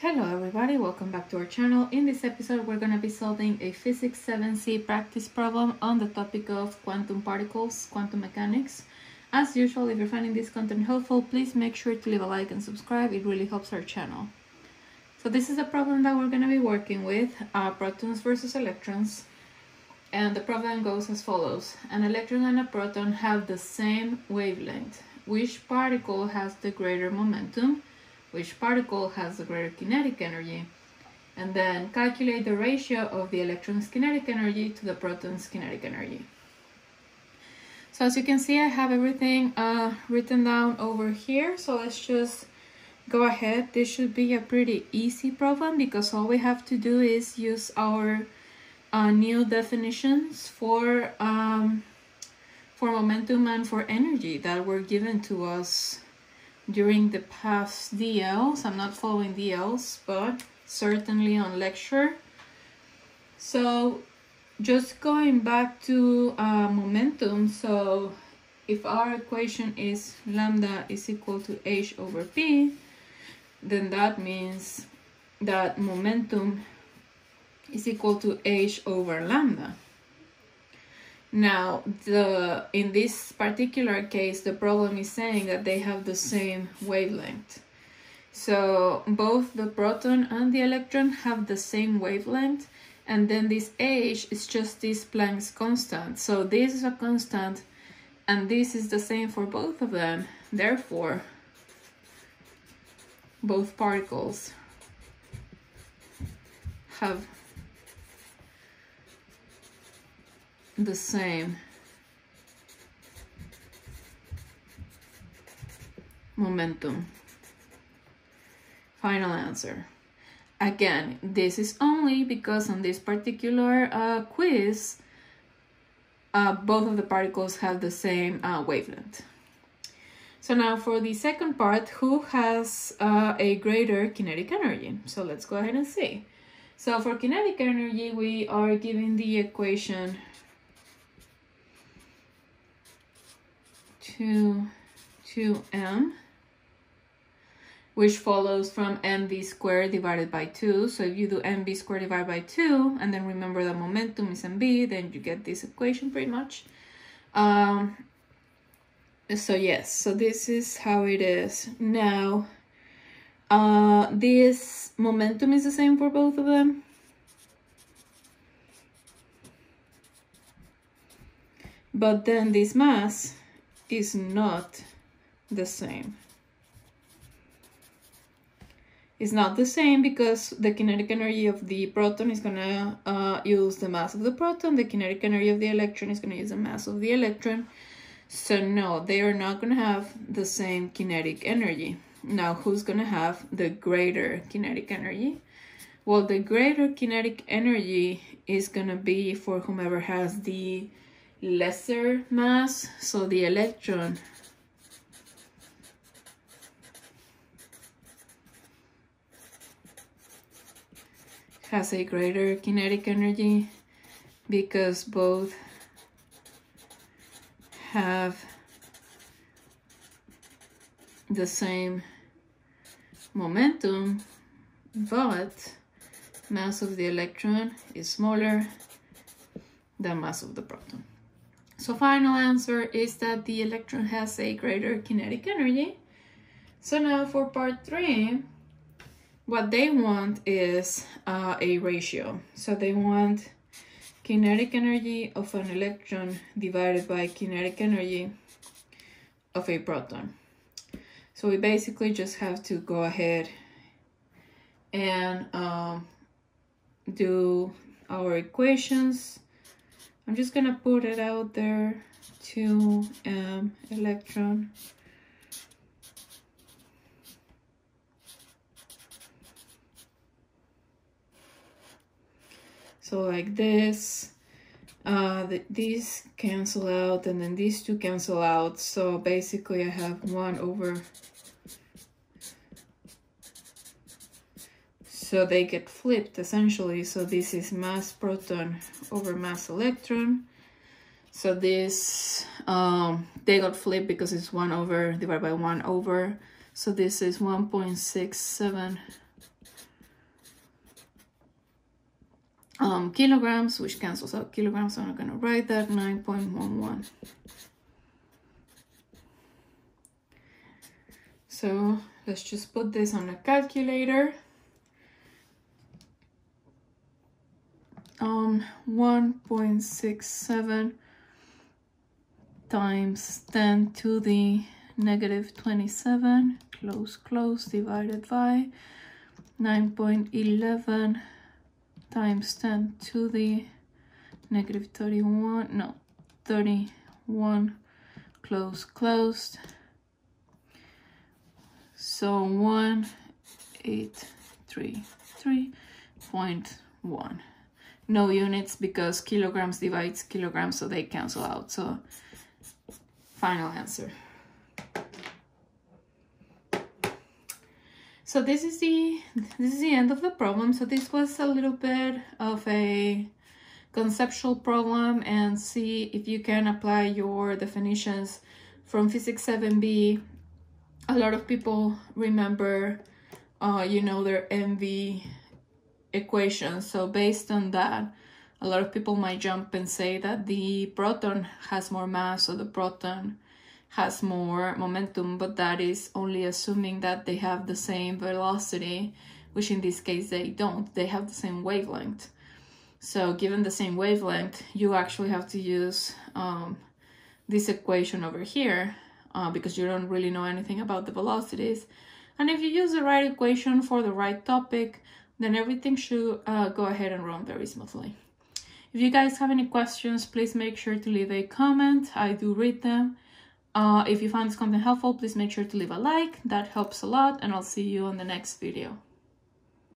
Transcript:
Hello everybody, welcome back to our channel. In this episode we're going to be solving a Physics 7c practice problem on the topic of quantum particles, quantum mechanics. As usual, if you're finding this content helpful, please make sure to leave a like and subscribe, it really helps our channel. So this is a problem that we're going to be working with, uh, protons versus electrons. And the problem goes as follows. An electron and a proton have the same wavelength. Which particle has the greater momentum? Which particle has the greater kinetic energy? And then calculate the ratio of the electron's kinetic energy to the proton's kinetic energy. So as you can see, I have everything uh, written down over here. So let's just go ahead. This should be a pretty easy problem because all we have to do is use our uh, new definitions for um, for momentum and for energy that were given to us during the past DLs. I'm not following DLs, but certainly on lecture. So just going back to uh, momentum, so if our equation is lambda is equal to h over p, then that means that momentum is equal to h over lambda. Now, the in this particular case, the problem is saying that they have the same wavelength. So both the proton and the electron have the same wavelength, and then this h is just this Planck's constant. So this is a constant, and this is the same for both of them. Therefore, both particles have the same momentum. Final answer. Again, this is only because on this particular uh, quiz, uh, both of the particles have the same uh, wavelength. So now for the second part, who has uh, a greater kinetic energy? So let's go ahead and see. So for kinetic energy, we are given the equation 2, 2m, which follows from mv squared divided by 2. So if you do mv squared divided by 2, and then remember that momentum is mv, then you get this equation pretty much. Um, so yes, so this is how it is. Now, uh, this momentum is the same for both of them. But then this mass is not the same. It's not the same because the kinetic energy of the proton is going to uh, use the mass of the proton. The kinetic energy of the electron is going to use the mass of the electron. So no, they are not going to have the same kinetic energy. Now, who's going to have the greater kinetic energy? Well, the greater kinetic energy is going to be for whomever has the lesser mass, so the electron has a greater kinetic energy because both have the same momentum, but mass of the electron is smaller than mass of the proton. So final answer is that the electron has a greater kinetic energy. So now for part three, what they want is uh, a ratio. So they want kinetic energy of an electron divided by kinetic energy of a proton. So we basically just have to go ahead and um, do our equations I'm just gonna put it out there to um, electron. So like this, uh, the, these cancel out and then these two cancel out. So basically I have one over So they get flipped essentially. So this is mass proton over mass electron. So this, um, they got flipped because it's 1 over divided by 1 over. So this is 1.67 um, kilograms, which cancels out kilograms, so I'm not going to write that, 9.11. So let's just put this on a calculator. Um, 1.67 times 10 to the negative 27, close, close, divided by 9.11 times 10 to the negative 31, no, 31, close, closed. So 1833.1. No units because kilograms divides kilograms, so they cancel out. So final answer. So this is the this is the end of the problem. So this was a little bit of a conceptual problem and see if you can apply your definitions from physics 7b. A lot of people remember uh, you know their MV equation. So based on that, a lot of people might jump and say that the proton has more mass, or the proton has more momentum, but that is only assuming that they have the same velocity, which in this case they don't. They have the same wavelength. So given the same wavelength, you actually have to use um, this equation over here uh, because you don't really know anything about the velocities. And if you use the right equation for the right topic, then everything should uh, go ahead and run very smoothly. If you guys have any questions, please make sure to leave a comment. I do read them. Uh, if you found this content helpful, please make sure to leave a like. That helps a lot and I'll see you on the next video.